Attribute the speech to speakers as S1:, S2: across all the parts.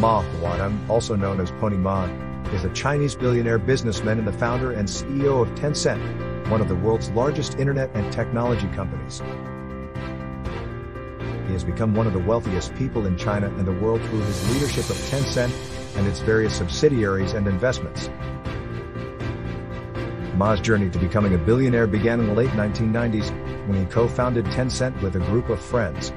S1: Ma Huateng, also known as Pony Ma, is a Chinese billionaire businessman and the founder and CEO of Tencent, one of the world's largest internet and technology companies. He has become one of the wealthiest people in China and the world through his leadership of Tencent and its various subsidiaries and investments. Ma's journey to becoming a billionaire began in the late 1990s when he co-founded Tencent with a group of friends.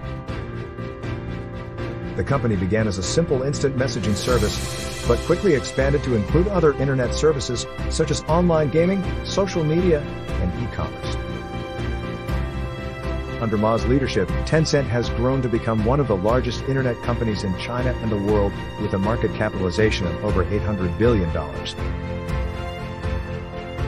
S1: The company began as a simple instant messaging service, but quickly expanded to include other internet services such as online gaming, social media, and e-commerce. Under Ma's leadership, Tencent has grown to become one of the largest internet companies in China and the world, with a market capitalization of over $800 billion.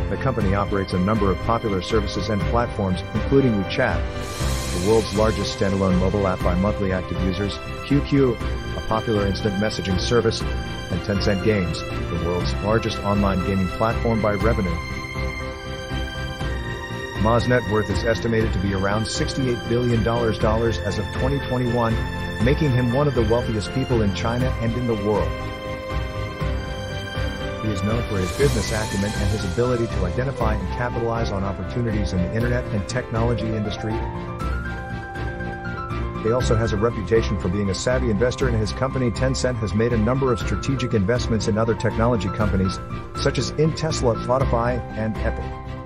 S1: The company operates a number of popular services and platforms, including WeChat, the world's largest standalone mobile app by monthly active users, QQ, a popular instant messaging service, and Tencent Games, the world's largest online gaming platform by revenue. Ma's net worth is estimated to be around $68 billion as of 2021, making him one of the wealthiest people in China and in the world. He is known for his business acumen and his ability to identify and capitalize on opportunities in the internet and technology industry. He also has a reputation for being a savvy investor and his company Tencent has made a number of strategic investments in other technology companies, such as in Tesla, Spotify, and Apple.